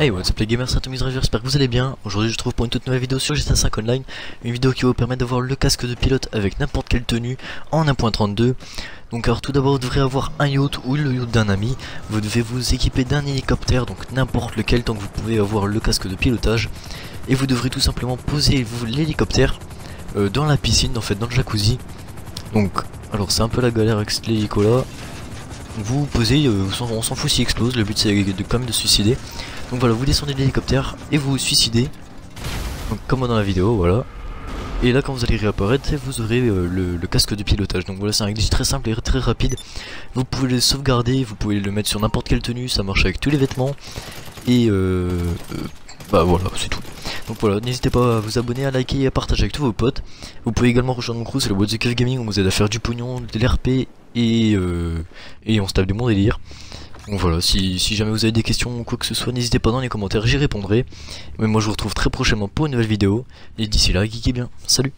Hey what's up les gamers, c'est Atomic j'espère que vous allez bien. Aujourd'hui je trouve pour une toute nouvelle vidéo sur GTA 5 Online, une vidéo qui va vous permettre d'avoir le casque de pilote avec n'importe quelle tenue en 1.32. Donc alors tout d'abord vous devrez avoir un yacht ou le yacht d'un ami, vous devez vous équiper d'un hélicoptère, donc n'importe lequel tant que vous pouvez avoir le casque de pilotage. Et vous devrez tout simplement poser l'hélicoptère euh, dans la piscine, en fait dans le jacuzzi. Donc alors c'est un peu la galère avec cet hélico là. Vous posez, euh, on s'en fout s'il explose, le but c'est de, quand même de suicider. Donc voilà, vous descendez de l'hélicoptère et vous vous suicidez. Donc comme dans la vidéo, voilà. Et là quand vous allez réapparaître, vous aurez euh, le, casque de pilotage. Donc voilà, c'est un glitch très simple et très rapide. Vous pouvez le sauvegarder, vous pouvez le mettre sur n'importe quelle tenue, ça marche avec tous les vêtements. Et euh, euh bah voilà, c'est tout. Donc voilà, n'hésitez pas à vous abonner, à liker et à partager avec tous vos potes. Vous pouvez également rejoindre mon crew, c'est le What the Cave Gaming, on vous aide à faire du pognon, de l'RP et, euh, et on se tape du bon délire. Donc voilà, si, jamais vous avez des questions ou quoi que ce soit, n'hésitez pas dans les commentaires, j'y répondrai. Mais moi je vous retrouve très prochainement pour une nouvelle vidéo. Et d'ici là, geekez bien. Salut